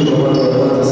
Şimdi toparlanmadan